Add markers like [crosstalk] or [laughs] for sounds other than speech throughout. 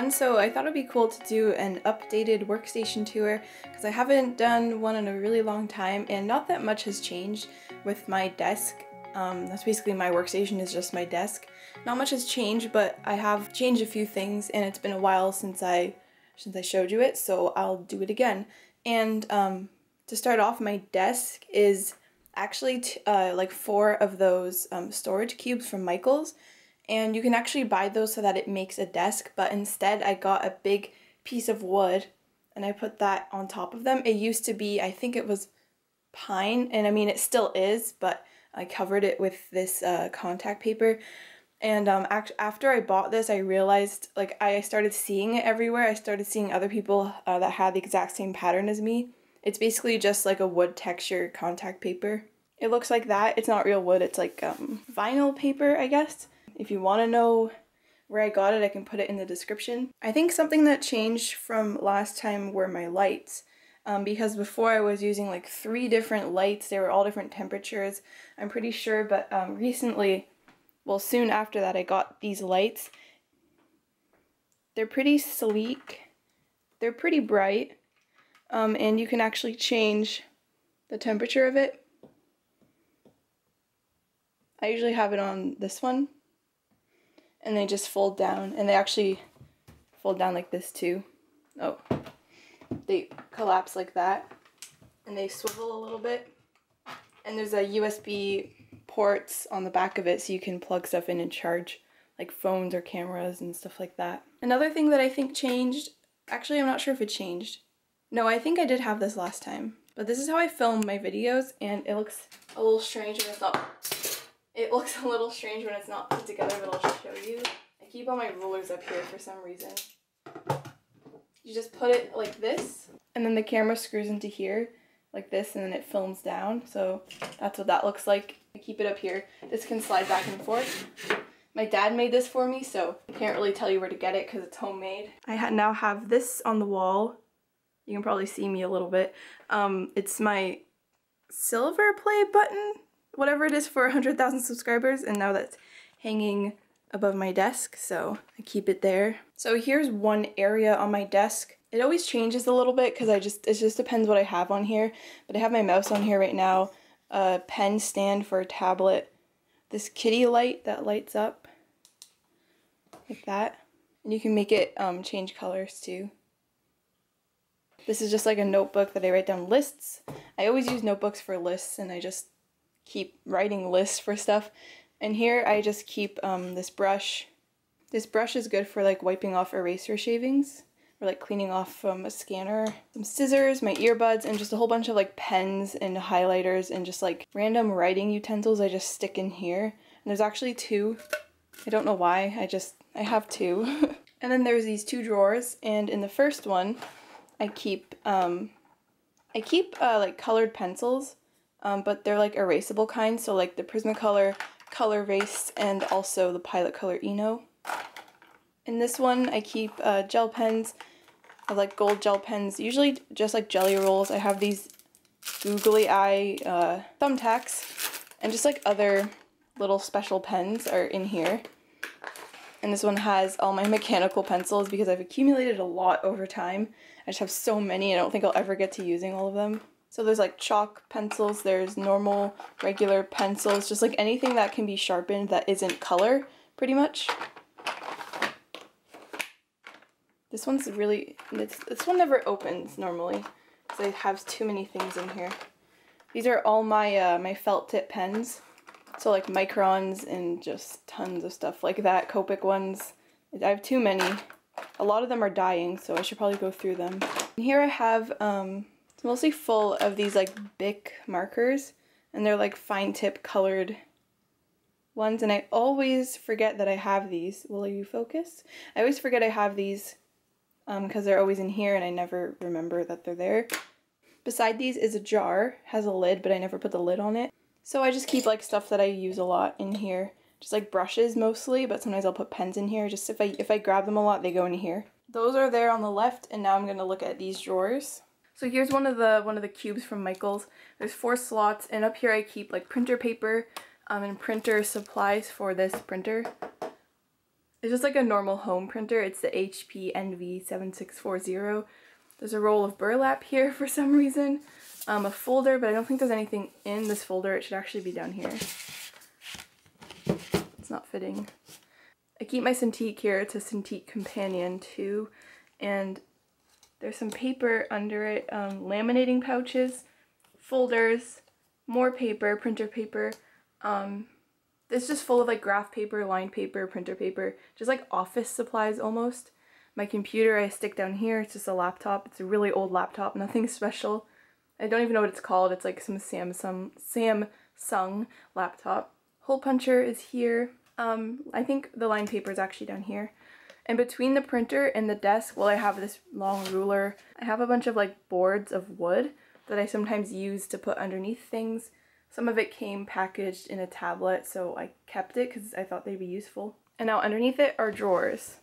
everyone, so I thought it'd be cool to do an updated workstation tour because I haven't done one in a really long time and not that much has changed with my desk. Um, that's basically my workstation is just my desk. Not much has changed but I have changed a few things and it's been a while since I since I showed you it so I'll do it again. And um, to start off my desk is actually uh, like four of those um, storage cubes from Michaels and you can actually buy those so that it makes a desk but instead I got a big piece of wood and I put that on top of them. It used to be, I think it was pine and I mean it still is but I covered it with this uh, contact paper and um, after I bought this I realized like I started seeing it everywhere. I started seeing other people uh, that had the exact same pattern as me. It's basically just like a wood texture contact paper. It looks like that. It's not real wood, it's like um, vinyl paper I guess. If you want to know where I got it, I can put it in the description. I think something that changed from last time were my lights. Um, because before I was using like three different lights, they were all different temperatures, I'm pretty sure, but um, recently, well soon after that I got these lights. They're pretty sleek, they're pretty bright, um, and you can actually change the temperature of it. I usually have it on this one and they just fold down and they actually fold down like this too. Oh, they collapse like that and they swivel a little bit. And there's a USB ports on the back of it so you can plug stuff in and charge like phones or cameras and stuff like that. Another thing that I think changed, actually I'm not sure if it changed. No, I think I did have this last time. But this is how I film my videos and it looks a little strange when it's not it looks [laughs] a little strange when it's not put together, but I'll show you. I keep all my rulers up here for some reason. You just put it like this, and then the camera screws into here, like this, and then it films down. So that's what that looks like. I keep it up here. This can slide back and forth. My dad made this for me, so I can't really tell you where to get it because it's homemade. I ha now have this on the wall. You can probably see me a little bit. Um, it's my silver play button whatever it is for 100,000 subscribers and now that's hanging above my desk so I keep it there. So here's one area on my desk. It always changes a little bit because I just it just depends what I have on here but I have my mouse on here right now, a pen stand for a tablet, this kitty light that lights up like that and you can make it um, change colors too. This is just like a notebook that I write down lists. I always use notebooks for lists and I just keep writing lists for stuff. And here I just keep um, this brush. This brush is good for like wiping off eraser shavings or like cleaning off from a scanner. Some scissors, my earbuds, and just a whole bunch of like pens and highlighters and just like random writing utensils I just stick in here. And there's actually two. I don't know why, I just, I have two. [laughs] and then there's these two drawers and in the first one I keep, um, I keep uh, like colored pencils um, but they're like erasable kind, so like the Prismacolor Color Erase and also the Pilot Color Eno. In this one, I keep uh, gel pens. I like gold gel pens, usually just like jelly rolls. I have these googly eye uh, thumbtacks and just like other little special pens are in here. And this one has all my [laughs] mechanical pencils because I've accumulated a lot over time. I just have so many I don't think I'll ever get to using all of them. So there's like chalk pencils, there's normal, regular pencils, just like anything that can be sharpened that isn't color, pretty much. This one's really, this, this one never opens normally, because I have too many things in here. These are all my, uh, my felt tip pens. So like microns and just tons of stuff like that, Copic ones. I have too many. A lot of them are dying, so I should probably go through them. And here I have um, it's mostly full of these like Bic markers and they're like fine tip colored ones and I always forget that I have these. Will you focus? I always forget I have these because um, they're always in here and I never remember that they're there. Beside these is a jar, has a lid, but I never put the lid on it. So I just keep like stuff that I use a lot in here. Just like brushes mostly, but sometimes I'll put pens in here. Just if I if I grab them a lot, they go in here. Those are there on the left, and now I'm gonna look at these drawers. So here's one of the one of the cubes from Michaels. There's four slots and up here I keep like printer paper um, and printer supplies for this printer. It's just like a normal home printer. It's the HP ENVY 7640. There's a roll of burlap here [laughs] for some reason. Um, a folder, but I don't think there's anything in this folder. It should actually be down here. It's not fitting. I keep my Cintiq here. It's a Cintiq Companion 2. And there's some paper under it. Um, laminating pouches, folders, more paper, printer paper. Um, it's just full of like graph paper, lined paper, printer paper, just like office supplies almost. My computer I stick down here, it's just a laptop. It's a really old laptop, nothing [laughs] special. I don't even know what it's called. It's like some Samsung Samsung laptop. Hole puncher is here. Um, I think the line paper is actually down here. And between the printer and the desk, well, I have this long ruler. I have a bunch of like boards of wood that I sometimes use to put underneath things. Some of it came packaged in a tablet, so I kept it because I thought they'd be useful. And now underneath it are drawers.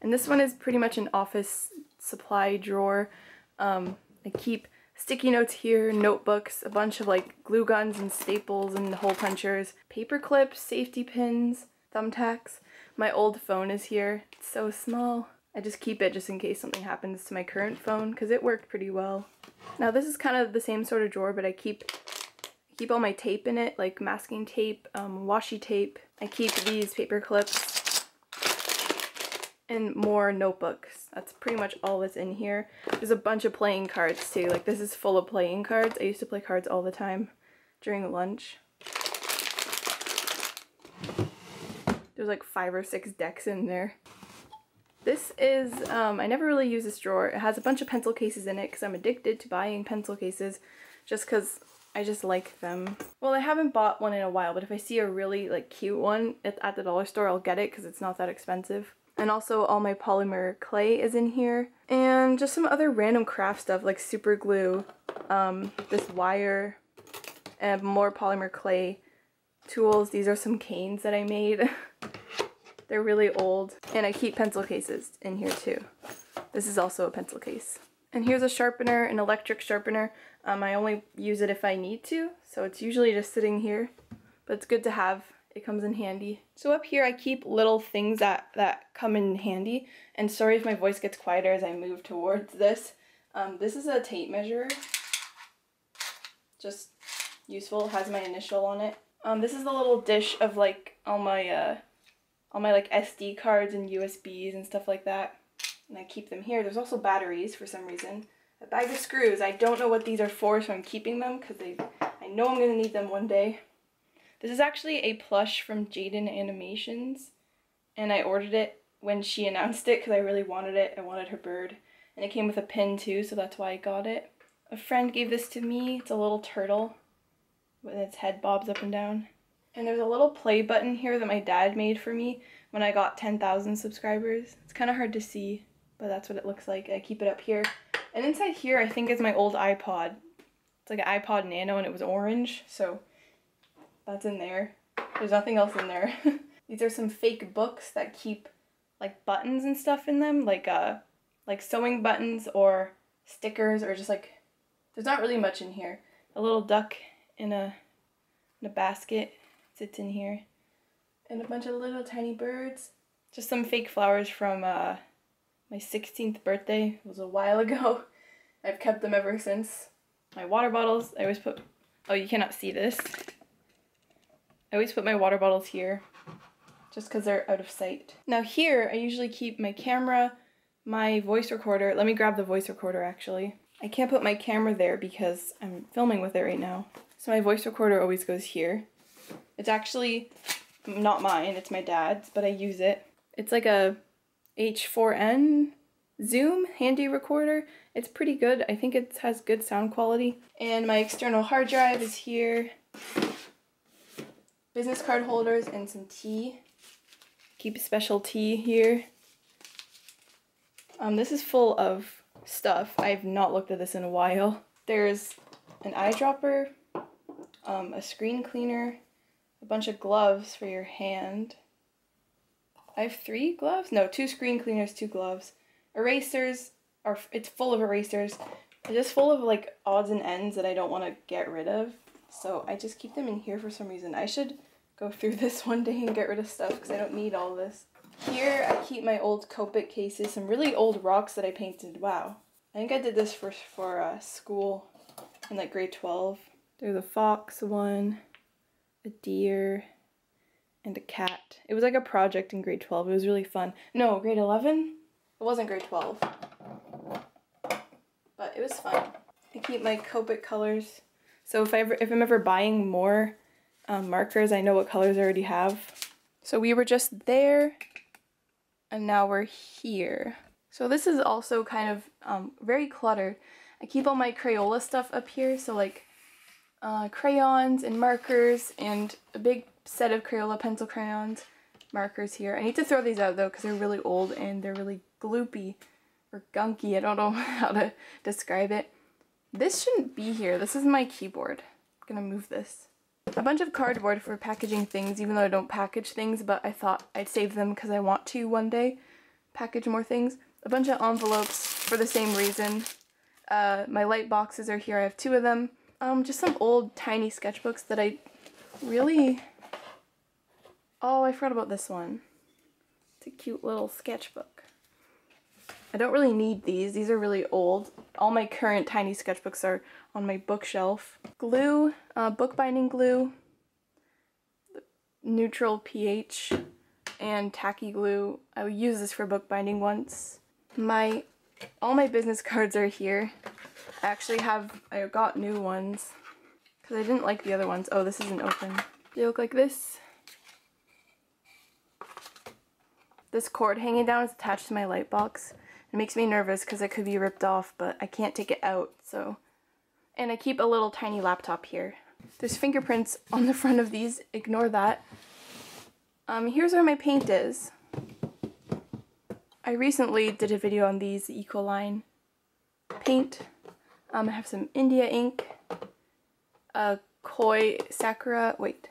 And this one is pretty much an office supply drawer. Um, I keep sticky notes here, notebooks, a bunch of like glue guns and staples and hole punchers, paper clips, safety pins, thumbtacks. My old phone is here. It's so small. I just keep it just in case something happens to my current phone because it worked pretty well. Now this is kind of the same sort of drawer, but I keep keep all my tape in it, like masking tape, um, washi tape. I keep these paper clips and more notebooks. That's pretty much all that's in here. There's a bunch of playing cards too. Like this is full of playing cards. I used to play cards all the time during lunch. There's like five or six decks in there. This is, um, I never really use this drawer. It has a bunch of pencil cases in it because I'm addicted to buying pencil cases just because I just like them. Well, I haven't bought one in a while, but if I see a really like cute one at the dollar store, I'll get it because it's not that expensive. And also all my polymer clay is in here. And just some other random craft stuff like super glue, um, this wire, and more polymer clay tools. These are some canes that I made. [laughs] They're really old. And I keep pencil cases in here too. This is also a pencil case. And here's a sharpener, an electric sharpener. Um, I only use it if I need to, so it's usually just sitting here. But it's good to have. It comes in handy. So up here I keep little things that, that come in handy. And sorry if my voice gets quieter as I move towards this. Um, this is a tape measure. Just useful. Has my initial on it. Um, this is the little dish of like all my uh, all my like SD cards and USBs and stuff like that and I keep them here. There's also batteries for some reason. A bag of screws. I don't know what these are for, so I'm keeping them because they, I know I'm to need them one day. This is actually a plush from Jaiden Animations, and I ordered it when she announced it because I really wanted it. I wanted her bird, and it came with a pin too, so that's why I got it. A friend gave this to me. It's a little turtle with its head bobs up and down. And there's a little play button here that my dad made for me when I got 10,000 subscribers. It's kind of hard to see but that's what it looks like. I keep it up here. And inside here, I think is my old iPod. It's like an iPod Nano and it was orange, so that's in there. There's nothing else in there. [laughs] These are some fake books that keep like buttons and stuff in them, like uh, like sewing buttons or stickers or just like, there's not really much in here. A little duck in a, in a basket sits in here. And a bunch of little tiny birds. Just some fake flowers from uh, my 16th birthday It was a while [laughs] ago. I've kept them ever since. My water bottles, I always put, oh, you cannot see this. I always put my water bottles here just because they're out of sight. Now here, I usually keep my camera, my voice recorder. Let me grab the voice recorder actually. I can't put my camera there because I'm filming with it right now. So my voice recorder always goes here. It's actually not mine, it's my dad's, but I use it. It's like a H4n Zoom handy recorder. It's pretty good. I think it has good sound quality. And my external hard drive is here. Business card holders and some tea. Keep a special tea here. Um, this is full of stuff. I've not looked at this in a while. There's an eyedropper, um, a screen cleaner, a bunch of gloves for your hand, I have three gloves? No, two screen cleaners, two gloves. Erasers are, it's full of erasers. Just full of like odds and ends that I don't want to get rid of. So I just keep them in here for some reason. I should go through [laughs] this one day and get rid of stuff because I don't need all this. Here I keep my old Copic cases, some really old rocks that I painted. Wow. I think I did this for, for uh, school in like grade 12. There's a fox one, a deer, and a cat. It was like a project in grade 12. It was really fun. No, grade 11? It wasn't grade 12. But it was fun. I keep my Copic colors. So if, I ever, if I'm ever buying more um, markers, I know what colors I already have. So we were just there, and now we're here. So this is also kind of um, very cluttered. I keep all my Crayola stuff up here, so like uh, crayons and markers and a big set of Crayola pencil crayons, markers here. I need to throw these out though because they're really old and they're really gloopy or gunky. I don't [laughs] know how to describe it. This shouldn't be here. This is my keyboard. I'm gonna move this. A bunch of cardboard for packaging things, even though I don't package things, but I thought I'd save them because I want to one day package more things. A bunch of envelopes for the same reason. Uh, my light boxes are here. I have two of them. Um, just some old tiny sketchbooks that I really... Oh, I forgot about this one. It's a cute little sketchbook. I don't really need these. These are really old. All my current tiny sketchbooks are on my bookshelf. Glue, uh, bookbinding glue, neutral pH, and tacky glue. I would use this for bookbinding once. My, all my business [laughs] cards are here. I actually have, I got new ones because I didn't like the other ones. Oh, this isn't open. They look like this. This cord hanging down is attached to my light box. It makes me nervous because it could be ripped off, but I can't take it out, so. And I keep a little tiny laptop here. There's fingerprints on the front of these, ignore that. Um, here's where my paint is. I recently did a video on these Ecoline paint. Um, I have some India ink, a Koi Sakura, wait,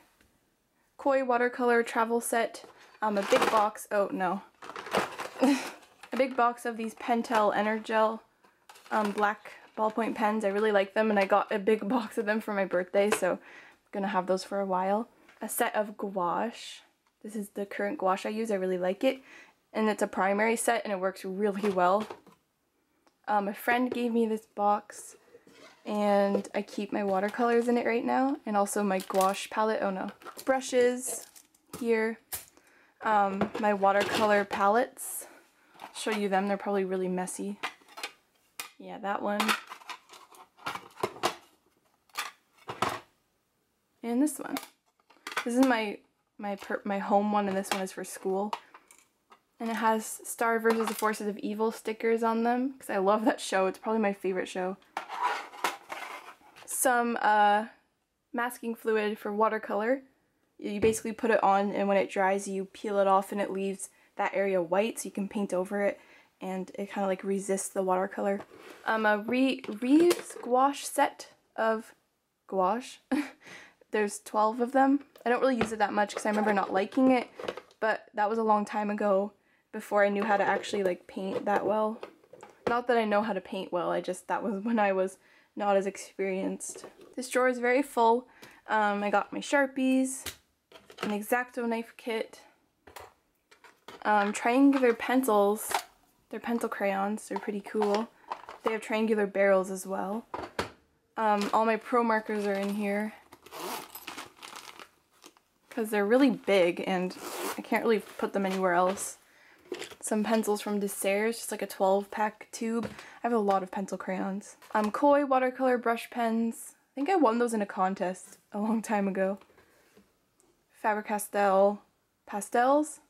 Koi watercolor travel set, um, a big box, oh no, [laughs] a big box of these Pentel Energel um, black ballpoint pens. I really like them and I got a big [laughs] box of them for my birthday, so I'm gonna have those for a while. A set of gouache. This is the current gouache I use. I really like it. And it's a primary set and it works really well. Um, a friend gave me this box and I keep my watercolors in it right now and also my gouache palette. Oh no. Brushes here. Um, my watercolor palettes. I'll show you them. They're probably really messy. Yeah, that one. And this one. This is my my my home one and this one is for school. And it has Star versus the Forces of Evil stickers on them because I love that show. It's probably my favorite show. Some uh, masking fluid for watercolor. You basically put it on and when it dries you peel it off and it leaves that area white so you can paint over it and it kind of like resists the watercolor. Um, a re, re gouache set of gouache. [laughs] There's 12 of them. I don't really use it that much because I remember not liking it, but that was a long time ago before I knew how to actually like paint that well. Not that I know how to paint well, I just, that was [laughs] when I was not as experienced. This drawer is very full. Um, I got my Sharpies, an X-Acto knife kit, um, triangular pencils. They're pencil crayons, they're pretty cool. They have triangular barrels as well. Um, all my pro markers are in here because they're really big and I can't really put them anywhere else some pencils from Desserts, just like a 12 pack tube. I have a lot of pencil crayons. Um, Koi watercolor brush pens. I think I won those in a contest a long time ago. Faber-Castell pastels.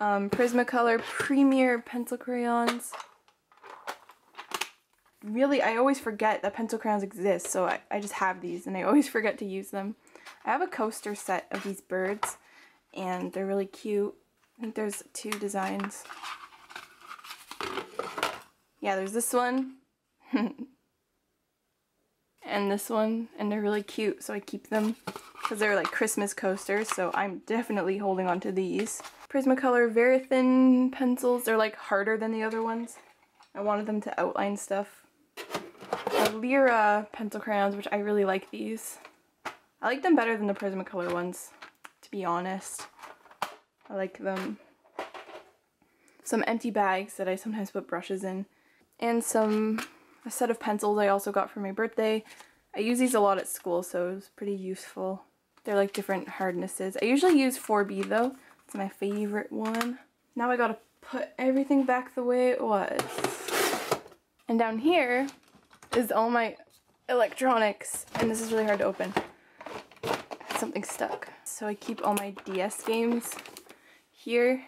Um, Prismacolor Premier pencil crayons. Really, I always forget that pencil crayons exist, so I, I just have these and I always [laughs] forget to use them. I have a coaster set of these birds and they're really cute. Think there's two designs. Yeah, there's this one. [laughs] and this one. And they're really cute, so I keep them. Because they're like Christmas coasters, so I'm definitely holding on to these. Prismacolor very thin pencils. They're like harder than the other ones. I wanted them to outline stuff. Lyra pencil crayons, which I really like these. I like them better than the Prismacolor ones, to be honest. I like them some empty bags that I sometimes put brushes in, and some a set of pencils I also got for my birthday. I use these a lot at school, so it was pretty useful. They're like different hardnesses. I usually use 4B though. It's my favorite one. Now I gotta put everything back the way it was. And down here is all my electronics, and this is really hard to open. Something stuck. So I keep all my DS games here.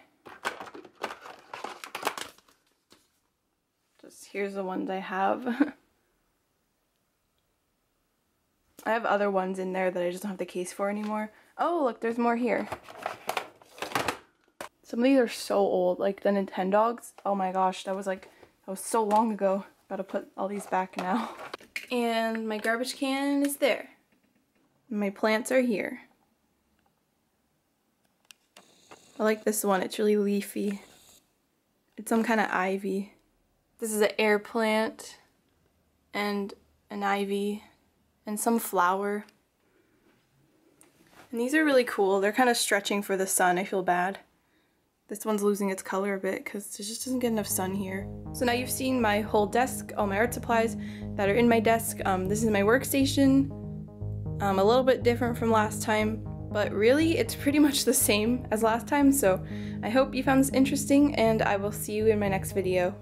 Just here's the ones I have. [laughs] I have other ones in there that I just don't have the case for anymore. Oh, look, there's more here. Some of these are so old, like the Nintendogs. Oh my gosh, that was like, that was so long ago. Gotta put all these back now. [laughs] And my garbage can is there. My plants are here. I like this one, it's really leafy. It's some kind of ivy. This is an air plant and an ivy and some flower. And these are really cool. They're kind of stretching for the sun. I feel bad. This one's losing its color a bit because it just doesn't get enough sun here. So now you've seen my whole desk, all my art supplies that are in my desk. Um, this is my workstation. Um, a little bit different from last time, but really it's pretty much the same as last time. So I hope you found this interesting and I will see you in my next video.